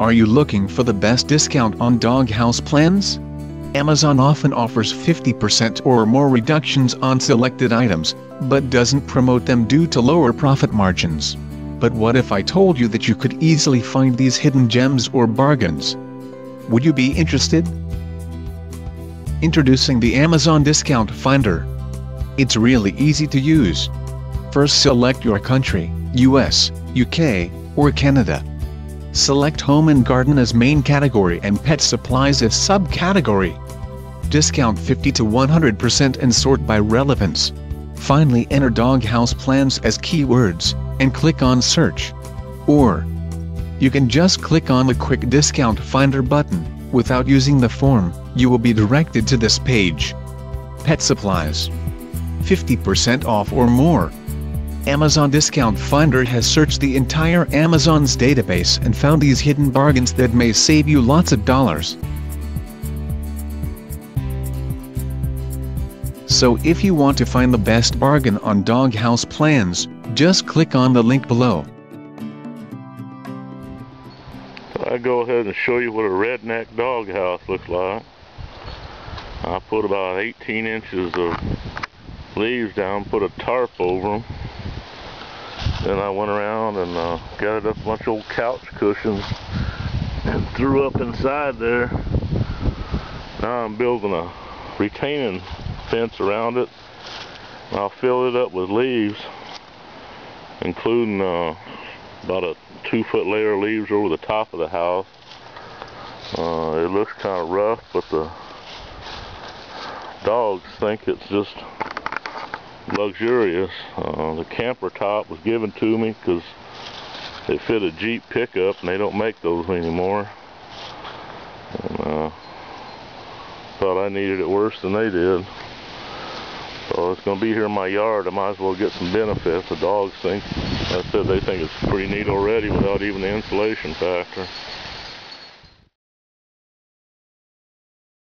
Are you looking for the best discount on doghouse plans? Amazon often offers 50% or more reductions on selected items, but doesn't promote them due to lower profit margins. But what if I told you that you could easily find these hidden gems or bargains? Would you be interested? Introducing the Amazon Discount Finder. It's really easy to use. First select your country, US, UK, or Canada. Select Home and Garden as main category and Pet Supplies as subcategory. Discount 50 to 100% and sort by relevance. Finally enter doghouse plans as keywords, and click on search. Or, you can just click on the quick discount finder button, without using the form, you will be directed to this page. Pet supplies. 50% off or more. Amazon Discount Finder has searched the entire Amazon's database and found these hidden bargains that may save you lots of dollars. So if you want to find the best bargain on doghouse plans, just click on the link below. I go ahead and show you what a redneck doghouse looks like. I put about 18 inches of leaves down, put a tarp over them. Then I went around and uh, gathered up a bunch of old couch cushions and threw up inside there. Now I'm building a retaining fence around it. I'll fill it up with leaves, including uh, about a two foot layer of leaves over the top of the house. Uh, it looks kind of rough, but the dogs think it's just luxurious. Uh, the camper top was given to me because they fit a Jeep pickup and they don't make those anymore. And uh, thought I needed it worse than they did. So it's going to be here in my yard. I might as well get some benefits. The dogs think, I said they think it's pretty neat already without even the insulation factor.